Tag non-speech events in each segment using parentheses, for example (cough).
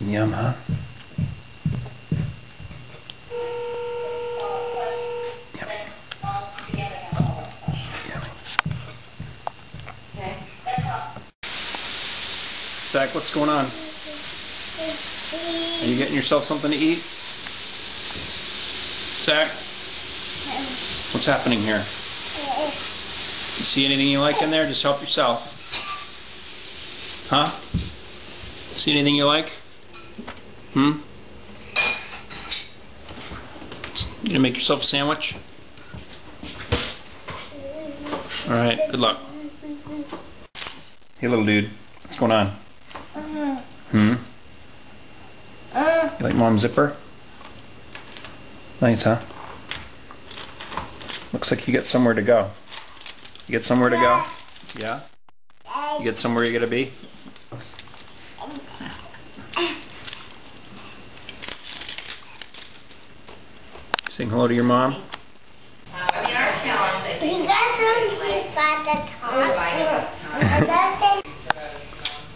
Yum, huh? Zack, what's going on? Are you getting yourself something to eat? Zack? What's happening here? You see anything you like in there? Just help yourself. Huh? See anything you like? Hmm? You gonna make yourself a sandwich? Alright, good luck. Hey little dude, what's going on? Hmm? You like mom's zipper? Nice, huh? Looks like you got somewhere to go. You get somewhere to go? Yeah? You get somewhere you gotta be? Saying hello to your mom?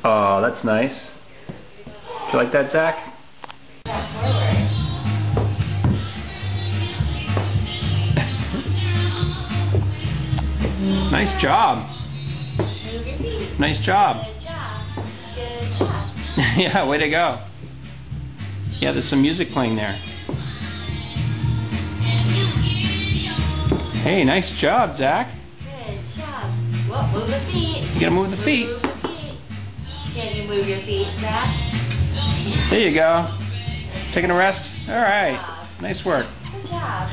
Oh, that's nice. Do you like that, Zack? (laughs) nice job. Nice job. (laughs) yeah, way to go. Yeah, there's some music playing there. Hey, nice job, Zack. Good job. Well, move the feet. You gotta move the feet. Can you move your feet, Zack? There you go. Taking a rest? All right. Nice work. Good job.